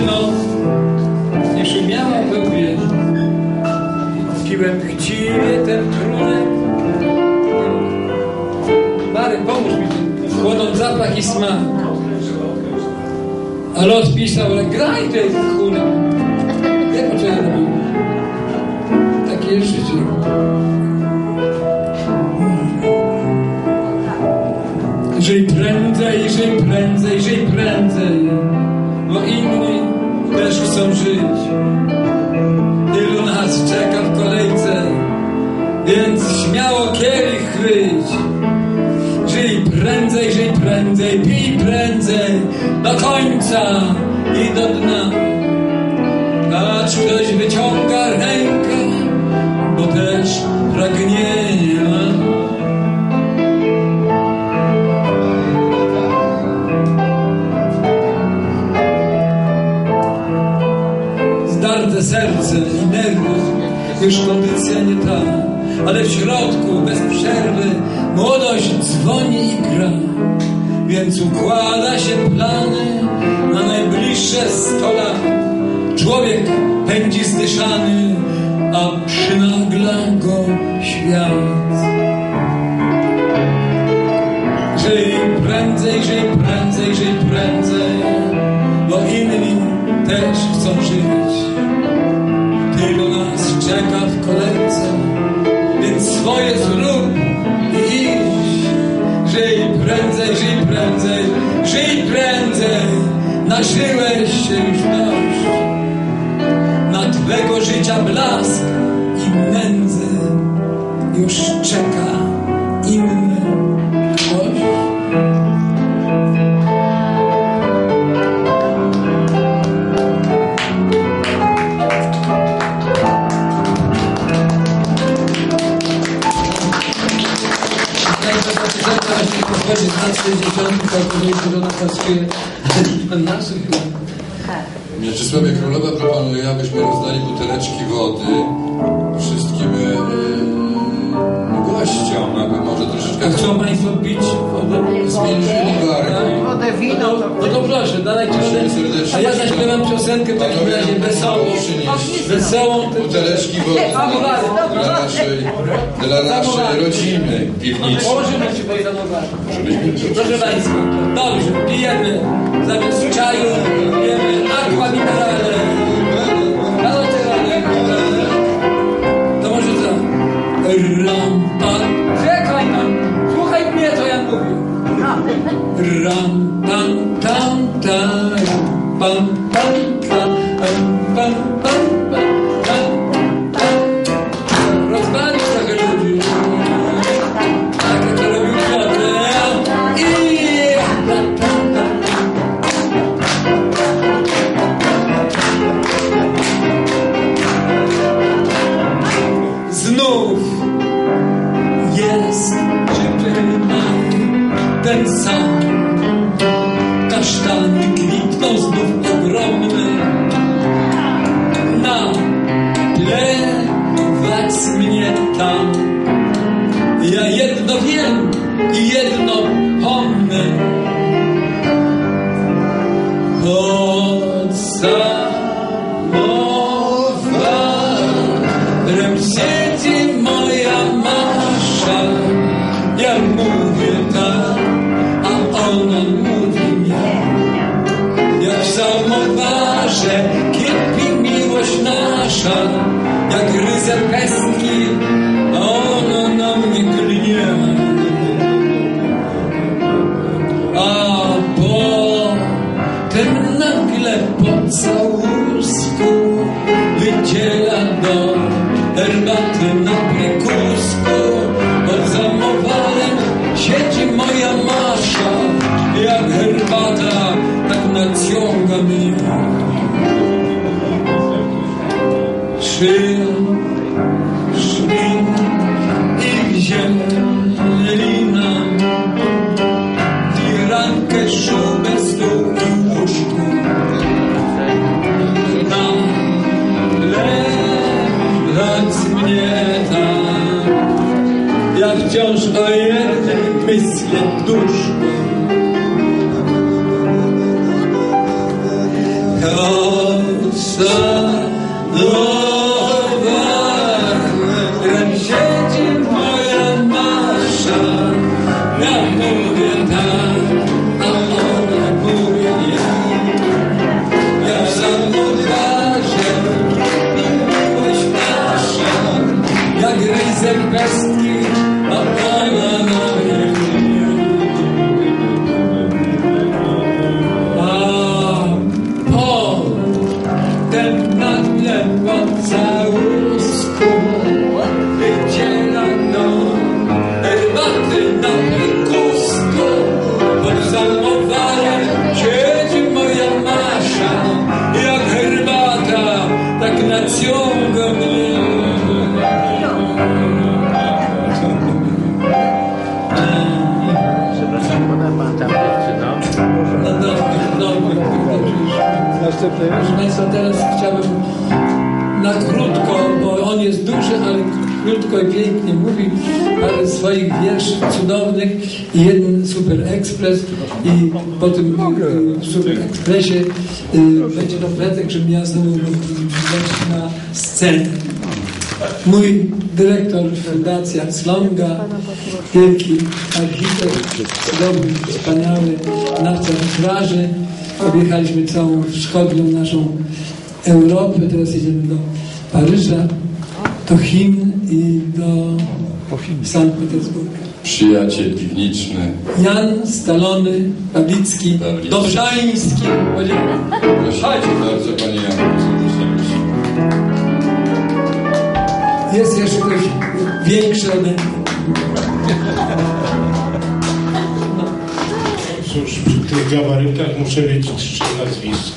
noc nie szumiała łbie. Piłem chciwie ten trunek. Marek, pomóż mi tu. Chłodą zapach i smak. A los pisał, ale graj tej kurwa. Nie co żyć. Ilu nas czeka w kolejce, więc śmiało kielich chwyć. Żyj prędzej, żyj prędzej, pij prędzej, do końca i do dna. Patrz, ktoś wyciąga rękę, bo też pragnienie serce i nerwy, już kondycja nie ta, ale w środku bez przerwy młodość dzwoni i gra. Więc układa się plany na najbliższe sto lat. Człowiek pędzi zdyszany, a przynagla go świat. Żyj prędzej, żyj prędzej, żyj prędzej, bo inni też chcą żyć. Nażyłeś się już dość. Na twego życia blask i nędzę już czeka właśnie pochodzi z lat 60. całkowicie do napaskuje naszych Mieczysławie Królowa proponuje, abyśmy rozdali buteleczki wody wszystkim e, gościom, aby może troszeczkę A chcą Państwo pić wodę? zmienili wargi. Wodę, wino, to... No to proszę, dajcie wodę. A ja zaśpiewam piosenkę w takim razie wesołą. Wesołą. Buteleczki wody dla naszej, rodziny piwniczej. Położymy się zamowami. Proszę Państwa, dobrze, pijemy zamiast czaju, pijemy aqua minerale. To może co? Rampa. Czekaj nam, słuchaj mnie, co ja mówię. Ram, tam, tam, pam, tam, pam, ten sam. Kasztany kwitną znów ogromny. Na tle wax mnie tam. Ja jedno wiem i jedno pomnę. Nasza, jak ryzer pestki, ona na mnie klnie. A potem nagle po całusku wydziela do herbaty na Szmin i zielina firankę, szubę, stół i łóżku. Na lewać mnie tam, ja wciąż o jednej myślę duszku. Szanowana. Proszę Państwa, teraz chciałbym na krótko, bo on jest duży, ale krótko i pięknie mówi parę swoich wierszy cudownych. I jeden super ekspres i po tym super ekspresie y, będzie to pretekst, żebym ja znowu wejść na scenę. Mój dyrektor Fundacja Slonga, wielki architekt, cudowny, wspaniały, znawca witraży. Objechaliśmy całą wschodnią naszą Europę, teraz jedziemy do Paryża, do Chin i do Sankt Petersburga. Przyjaciel piwniczny. Jan Stalony, Pawlicki. Dobrzański. Proszę Chodź. bardzo, panie Janku. Jest jeszcze ode mnie. Cóż, przy tych gabarytach muszę wiedzieć trzy nazwiska.